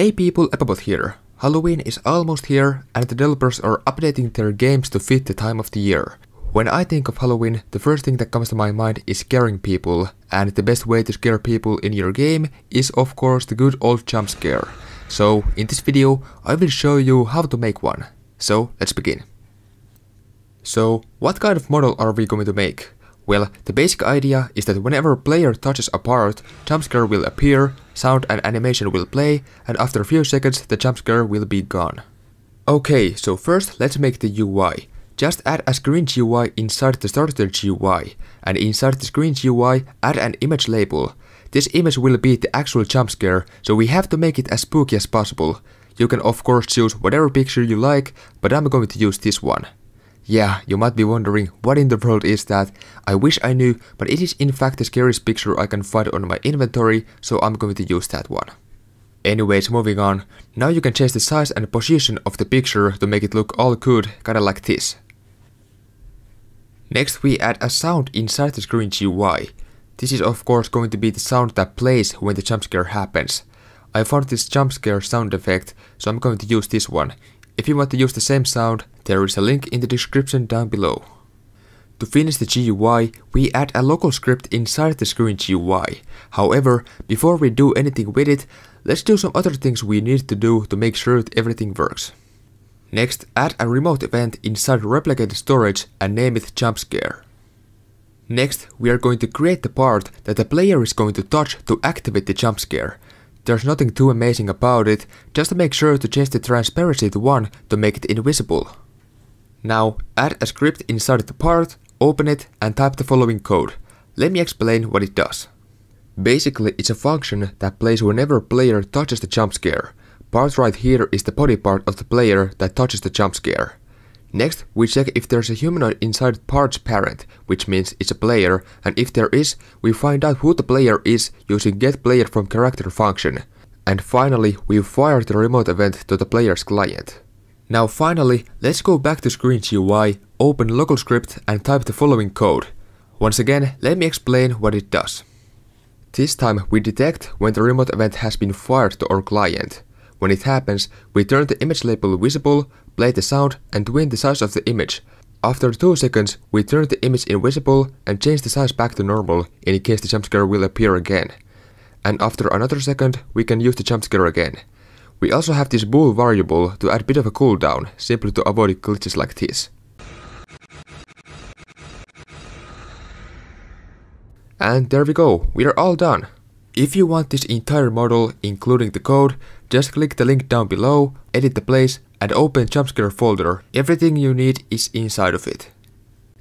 Hey people, Eppobot here. Halloween is almost here and the developers are updating their games to fit the time of the year. When I think of Halloween, the first thing that comes to my mind is scaring people, and the best way to scare people in your game is of course the good old jump scare. So in this video I will show you how to make one. So let's begin. So what kind of model are we going to make? Well, the basic idea is that whenever a player touches a part, jumpscare will appear, sound and animation will play, and after a few seconds the jumpscare will be gone. Okay, so first let's make the UI. Just add a screen GUI inside the starter GUI, and inside the screen GUI add an image label. This image will be the actual jumpscare, so we have to make it as spooky as possible. You can of course choose whatever picture you like, but I'm going to use this one. Yeah, you might be wondering what in the world is that. I wish I knew, but it is in fact the scariest picture I can find on my inventory, so I'm going to use that one. Anyways, moving on. Now you can change the size and position of the picture to make it look all good, kinda like this. Next we add a sound inside the screen GUI. This is of course going to be the sound that plays when the jump scare happens. I found this jump scare sound effect, so I'm going to use this one. If you want to use the same sound, there is a link in the description down below. To finish the GUI, we add a local script inside the screen GUI. However, before we do anything with it, let's do some other things we need to do to make sure that everything works. Next, add a remote event inside replicated storage and name it jumpscare. Next, we are going to create the part that the player is going to touch to activate the jumpscare. There's nothing too amazing about it, just to make sure to change the transparency to 1 to make it invisible. Now add a script inside the part, open it and type the following code. Let me explain what it does. Basically it's a function that plays whenever a player touches the jump scare. Part right here is the body part of the player that touches the jump scare. Next, we check if there's a humanoid inside part's parent, which means it's a player, and if there is, we find out who the player is using getPlayer from character function. And finally, we fire the remote event to the player's client. Now finally, let's go back to Screen GUI, open local script and type the following code. Once again, let me explain what it does. This time we detect when the remote event has been fired to our client. When it happens, we turn the image label visible, play the sound and tween the size of the image. After 2 seconds, we turn the image invisible and change the size back to normal in case the jumpscare will appear again. And after another second, we can use the jumpscare again. We also have this bool variable to add a bit of a cooldown, simply to avoid glitches like this. And there we go, we are all done. If you want this entire model, including the code, just click the link down below, edit the place, and open jumpscare folder. Everything you need is inside of it.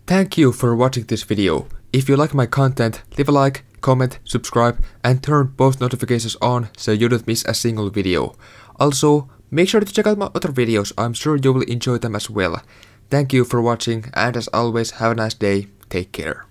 Thank you for watching this video. If you like my content, leave a like, comment, subscribe, and turn post notifications on so you don't miss a single video. Also, make sure to check out my other videos, I'm sure you will enjoy them as well. Thank you for watching, and as always, have a nice day, take care.